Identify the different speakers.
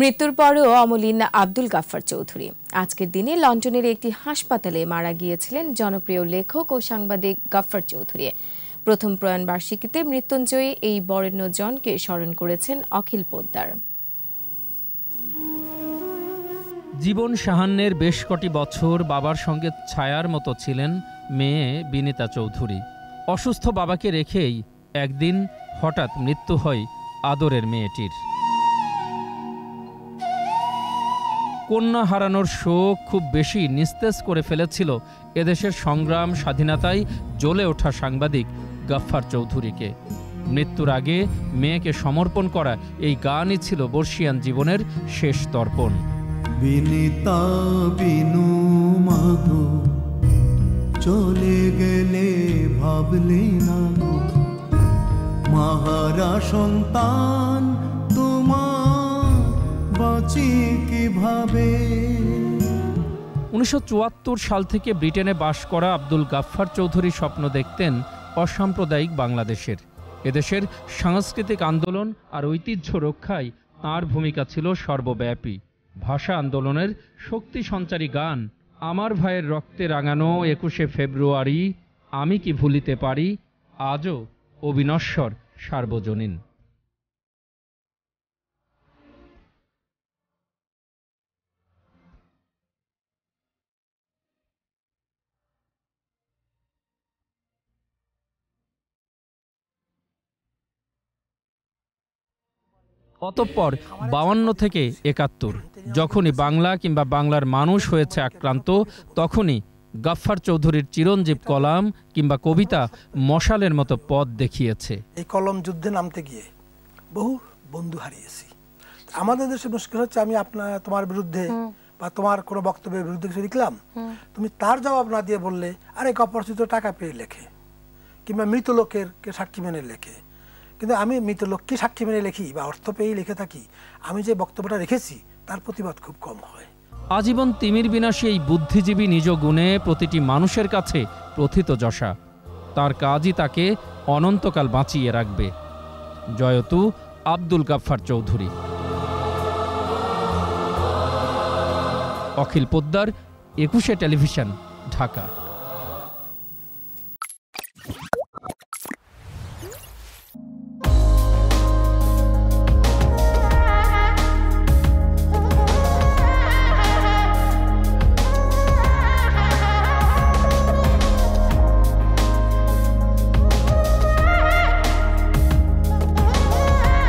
Speaker 1: মৃত্যুর পরও অমলিন আব্দুল গাফফার চৌধুরী। আজকের দিনে লন্ডনের একটি হাসপাতালে মারা গিয়েছিলেন জনপ্রিয় লেখক ও সাংবাদিক গাফফার চৌধুরী। প্রথম প্রয়াণ বার্ষিকীতে মৃত্যুঞ্জয়ী এই বরেণ্য জনকে স্মরণ করেছেন অখিল পোদ্দার।
Speaker 2: জীবন সাহান্যের বেশ কটি বছর বাবার সঙ্গে ছায়ার মতো ছিলেন মেয়ে বিনিতা চৌধুরী। অসুস্থ বাবাকে রেখেই একদিন হঠাৎ মৃত্যু হয় আদরের মেয়েটির। কন্যা হারানোর শোক খুব বেশি নিস্তেজ করে ফেলেছিল এদেশের সংগ্রাম, স্বাধীনতায় জ্বলে ওঠা সাংবাদিক গাফফার চৌধুরীকে। মৃত্যুর আগে মেয়েকে সমর্পণ করা এই গানই ছিল বর্ষিয়ান জীবনের শেষ তর্পণ।
Speaker 3: বিনিতা বিনু মাগো চলে গেলে ভাবলে না মাহারা সন্তান বাঁচি কীভাবে
Speaker 2: উনিশশো সাল থেকে ব্রিটেনে বাস করা আব্দুল গাফফার চৌধুরী স্বপ্ন দেখতেন অসাম্প্রদায়িক বাংলাদেশের। এদেশের সাংস্কৃতিক আন্দোলন আর ঐতিহ্য রক্ষায় তার ভূমিকা ছিল সর্বব্যাপী। ভাষা আন্দোলনের শক্তি সঞ্চারী গান, আমার ভাইয়ের রক্তে রাঙানো একুশে ফেব্রুয়ারি, আমি কি ভুলিতে পারি, আজও অবিনশ্বর সার্বজনীন। অতঃপর বাউান্ন থেকে একাত্তর। যখনই বাংলা কিংবা বাংলার মানুষ হয়েছে আক্রান্ত তখনই গাফফার চৌধুরীর চিরঞ্জীব কলাম কিংবা কবিতা মশালের মতো পথ দেখিয়েছে।
Speaker 4: এই কলম যুদ্ধে নামতে গিয়ে বহু বন্ধু হারিয়েছি। আমাদের দেশে মুশকিল হচ্ছে আমি আপনার তোমার বিরুদ্ধে বা তোমার কোনো বক্তব্যের বিরুদ্ধে কিছু লিখলাম। তুমি তার জবাব না দিয়ে বললে আরে অপরিচিত টাকা পেয়ে লেখে। কিংবা মৃত লোকের কে সাক্ষী মেনে লেখে। কিন্তু আমি মৃত লোককে সাক্ষী মেনে লিখি বা অর্থ পেয়েই লিখে থাকি। আমি যে বক্তব্যটা রেখেছি, তার প্রতিবাদ খুব কম হয়।
Speaker 2: আজীবন তিমির বিনাশী এই বুদ্ধিজীবী নিজ গুণে প্রতিটি মানুষের কাছে প্রথিত যশা। তার কাজই তাকে অনন্তকাল বাঁচিয়ে রাখবে। জয়তু আব্দুল গাফফার চৌধুরী। অখিল পোদ্দার, একুশে টেলিভিশন, ঢাকা।